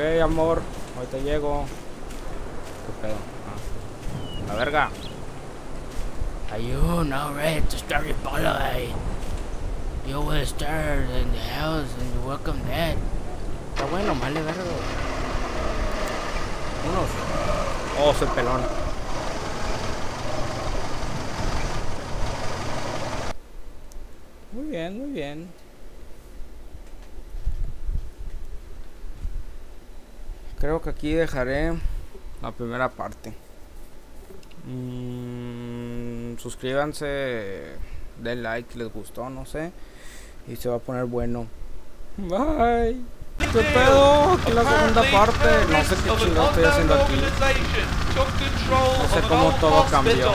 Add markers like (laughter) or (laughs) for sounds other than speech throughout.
Ok, amor. Ahorita llego. ¿Qué pedo? Ah. La verga. Are you now ready to start your holiday? You will start in the house and you welcome that. Está bueno, vale verga. Unos. Oh, soy pelón. Muy bien, muy bien. Creo que aquí dejaré la primera parte. Mm, suscríbanse, den like si les gustó, no sé. Y se va a poner bueno. Bye. ¿Qué pedo? Aquí la segunda parte. No sé qué chingado estoy haciendo aquí. No sé cómo todo cambió.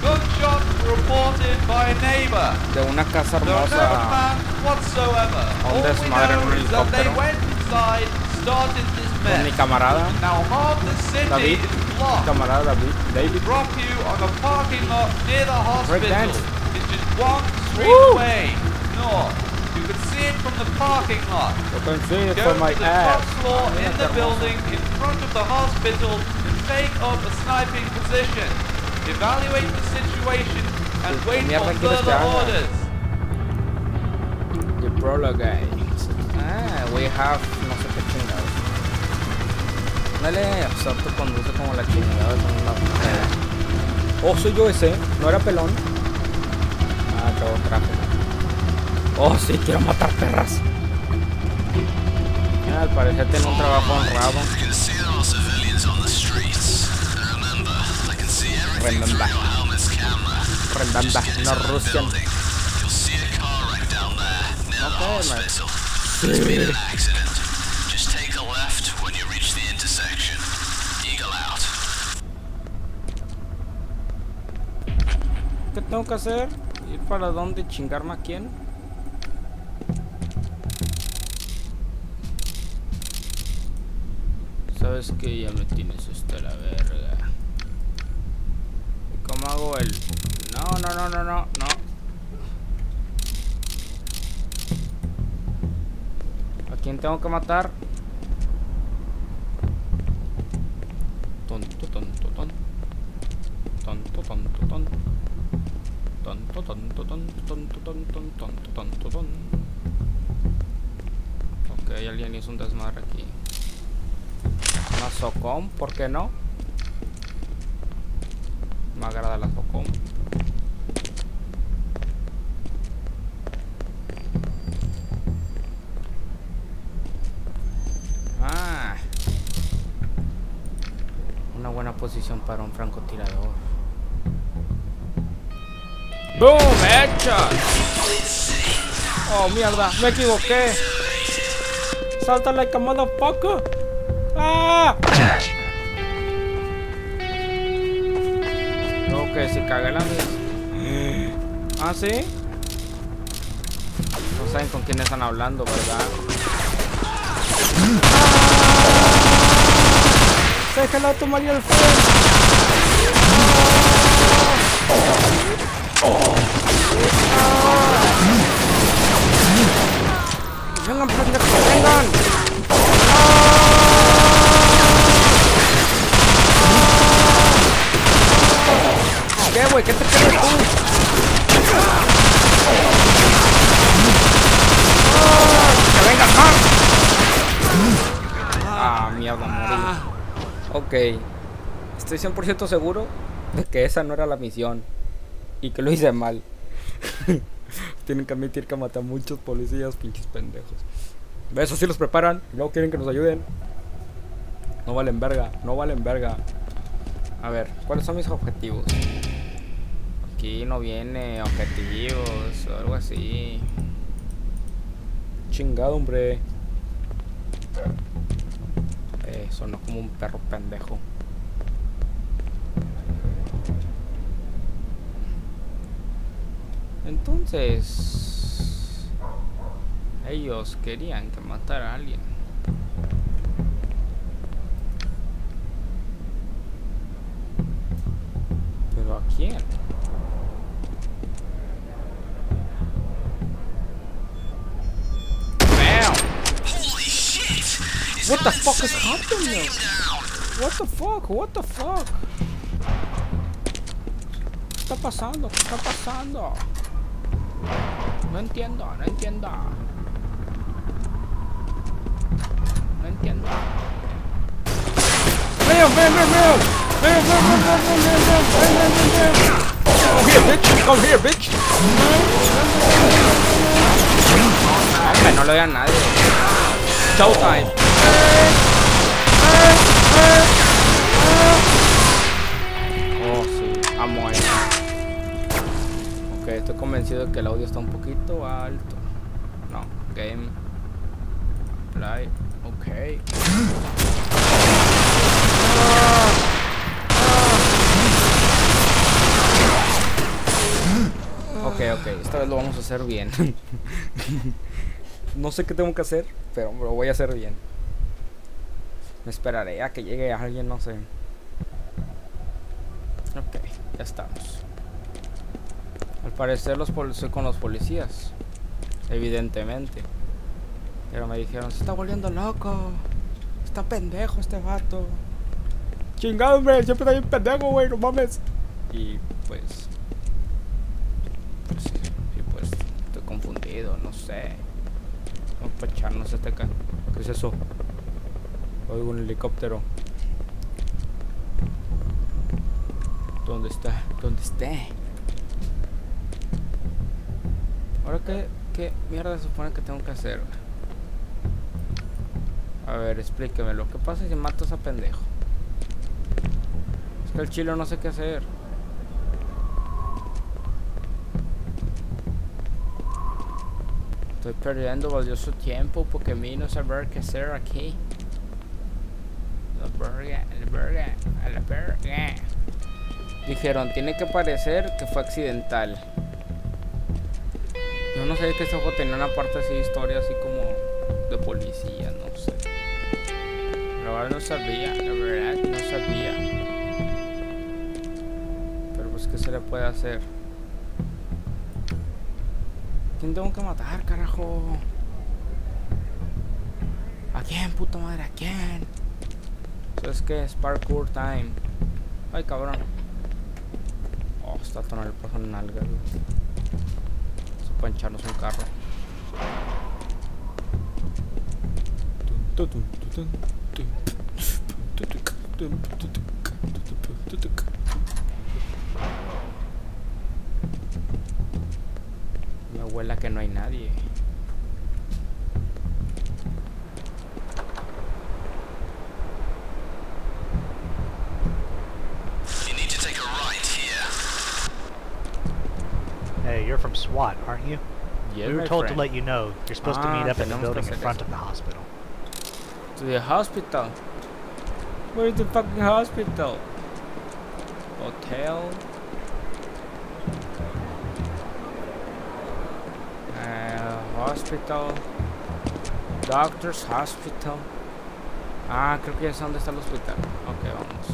Gunshot reported by a neighbor. De una casa hermosa. a un desmadre en un helicóptero. Went inside, started this Con mi mess. camarada. Now half the city David. is blocked. Camarada David. David. Drop you on a parking lot near the hospital. dance. It's just one street Woo! away, north. You can see it from the parking lot. Yo can see it Go from my to the top ass. floor Mira in qué the hermoso. building in front of the hospital and take up a sniping position. Evaluate the situation and ¿Qué wait mierda for quieres que further haga? orders. The prologue. Ah, we have no sé qué Dale, Soto conduce como la chingada. Oh, soy yo ese. No era pelón. Ah, tengo traje. Oh, sí, quiero matar perras. Ah, al parecer tiene un trabajo honrado. You can see there are civilians on ¿Qué tengo que hacer? ¿Ir para dónde? ¿Chingarme a quién? Sabes que ya me tienes hasta la verga. ¿Y cómo hago el...? No, no, no, no, no, no. ¿A quién tengo que matar? Tonto, tonto, tonto. Tonto, tonto, tonto. Tonto, tonto, tonto, tonto, tonto, tonto, tonto, tonto. Ok, alguien hizo un desmadre aquí. Una Socom, ¿por qué no? Me agrada la Socom. Ah. Una buena posición para un francotirador. ¡Boom! ¡Headshot! ¡Oh, mierda! ¡Me equivoqué! ¡Salta like a motherfucker! ¡Ah! Ok, si cagué la mía. ¿Ah, sí? No saben con quién están hablando, ¿verdad? ¡Say hello to my little friend! ¡Vengan, pendejos! ¡Vengan! ¿Qué, güey? ¿Qué te crees tú? Ah, mierda, morí. Ok. Estoy 100% seguro de que esa no era la misión. Y que lo hice mal. (laughs) Tienen que admitir que maté a muchos policías, pinches pendejos. Eso sí los preparan. Luego quieren que nos ayuden. No valen verga. No valen verga. A ver, ¿cuáles son mis objetivos? Aquí no viene objetivos o algo así. Chingado, hombre. Eh, sonó como un perro pendejo. Entonces... Ellos querían que matara a alguien. ¿Pero a quién? What the fuck is happening? What the fuck? What the fuck? ¿Qué está pasando? ¿Qué está pasando? No entiendo, no entiendo. No entiendo. Veo, veo, veo, veo. Veo, veo, veo, veo, veo, veo, veo, veo, veo, veo, veo. Come here, bitch. Come here, bitch. Hombre, no lo vean nadie. Showtime. Eh. Convencido de que el audio está un poquito alto. No, game. Play. Ok. Ok, ok, esta vez lo vamos a hacer bien. (laughs) no sé qué tengo que hacer, pero lo voy a hacer bien. Me esperaré a que llegue alguien, no sé. Ok, ya estamos. Al parecer los pol- soy con los policías. Evidentemente. Pero me dijeron, se está volviendo loco. Está pendejo este vato. Chingado, hombre, siempre está bien pendejo, güey, no mames. Y pues. Pues sí, pues estoy confundido, no sé. Vamos a echarnos este acá. ¿Qué es eso? Oigo un helicóptero. ¿Dónde está? ¿Dónde está? Ahora qué, qué mierda se supone que tengo que hacer. A ver, explíquemelo. ¿Qué pasa si mato a ese pendejo? Es que el chile no sé qué hacer. Estoy perdiendo valioso tiempo porque a mí no saber qué hacer aquí. La verga, la verga, la verga. Dijeron, tiene que parecer que fue accidental. Yo no sabía que este juego tenía una parte así de historia, así como de policía, no sé. La verdad no sabía, la verdad no sabía. Pero pues, ¿qué se le puede hacer? ¿Quién tengo que matar, carajo? ¿A quién, puta madre? ¿A quién? Eso es que es parkour time. Ay, cabrón. Oh, está tonal el paso en alga, güey. Pancharnos un carro. Mi abuela que no hay nadie. Hey, you're from SWAT, aren't you? Yes, we were told to let you know you're supposed to Ah, meet up in the building in front of the hospital. To the hospital. Where's the fucking hospital? Hotel. Uh, hospital. Doctor's hospital. Ah, creo que ya sé dónde está el hospital. Ok, vamos.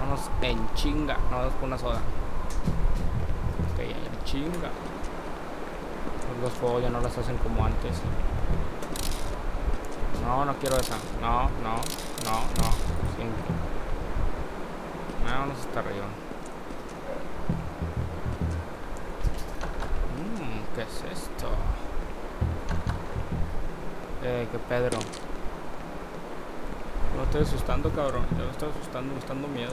Vamos en chinga. No, es por una soda. Chinga. Los juegos ya no las hacen como antes. No, no quiero esa. No, no, no, no. Cinco. Vámonos hasta arriba. Mmm, ¿qué es esto? Eh, que Pedro. Me estoy asustando, cabrón. Ya me estoy asustando, me está dando miedo.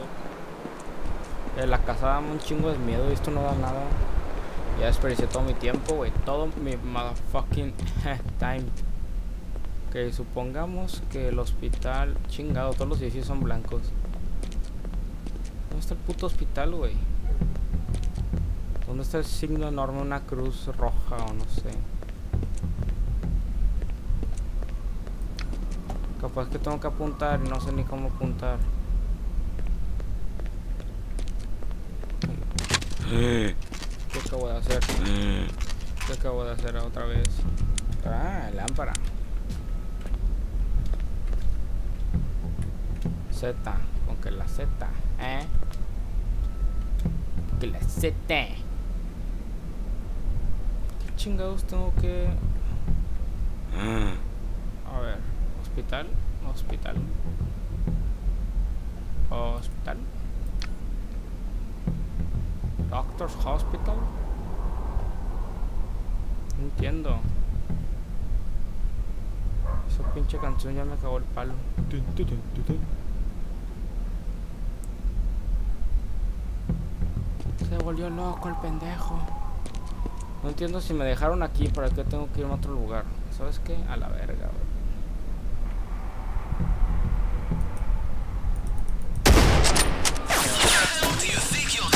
Eh, la casa da un chingo de miedo y esto no da nada. Ya desperdicié todo mi tiempo, güey. Todo mi motherfucking (laughs) time. Ok, supongamos que el hospital. Chingado, todos los edificios son blancos. ¿Dónde está el puto hospital, güey? ¿Dónde está el signo enorme? Una cruz roja o no sé. Capaz que tengo que apuntar y no sé ni cómo apuntar. ¿Qué acabo de hacer? ¿Qué acabo de hacer otra vez? Ah, lámpara. Z, con que la Z, ¿eh? Que la Z. ¿Qué chingados tengo que...? A ver, Hospital, hospital. Hospital. Doctor's Hospital. No entiendo. Esa pinche canción ya me cagó el palo. Se volvió loco el pendejo. No entiendo si me dejaron aquí, ¿para qué tengo que irme a otro lugar? ¿Sabes qué? A la verga,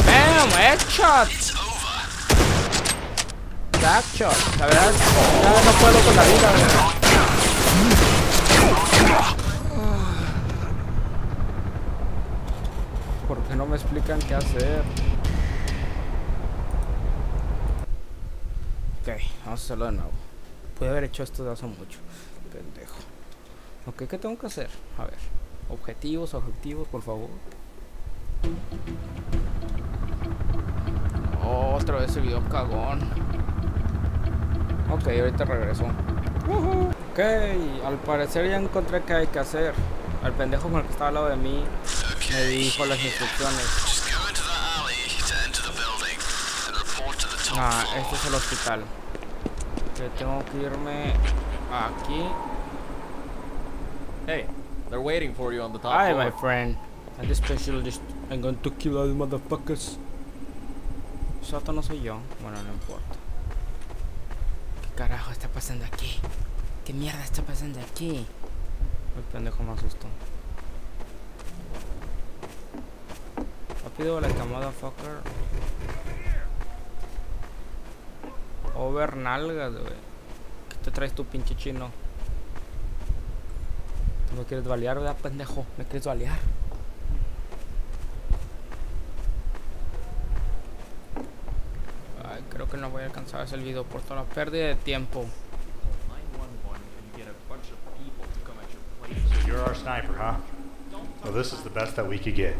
¡Bam! ¡Headshot! ¡Backshot! La verdad, ya no puedo con la vida, güey. ¿Por qué no me explican qué hacer? Ok, vamos a hacerlo de nuevo. Pude haber hecho esto de hace mucho. Pendejo. Ok, ¿qué tengo que hacer? A ver. Objetivos, objetivos, por favor. Otra vez el video cagón. Ok, ahorita regreso. Ok, al parecer ya encontré qué hay que hacer. El pendejo con el que estaba al lado de mí me dijo las instrucciones. Ah, este es el hospital. Que tengo que irme aquí. Hey, they're waiting for you on the top Hi, floor. my friend. I'm the specialist. I'm going to kill all the motherfuckers. Soto no soy yo. Bueno, no importa. ¿Qué carajo está pasando aquí? ¿Qué mierda está pasando aquí? El pendejo me asustó. Rápido, like a motherfucker. Over nalgas, güey. ¿Qué te traes tu pinche chino? ¿Tú me quieres balear, verdad, pendejo? ¿Me quieres balear? Ay, creo que no voy a alcanzar a hacer el video por toda la pérdida de tiempo. So you're our sniper, huh? Well, this is the best that we could get.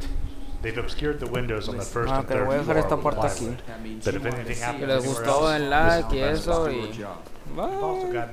They've obscured the windows on the first Ah, and third voy a dejar esta puerta aquí. plywood. But if anything Si happens les gustó, like y eso y... Bye.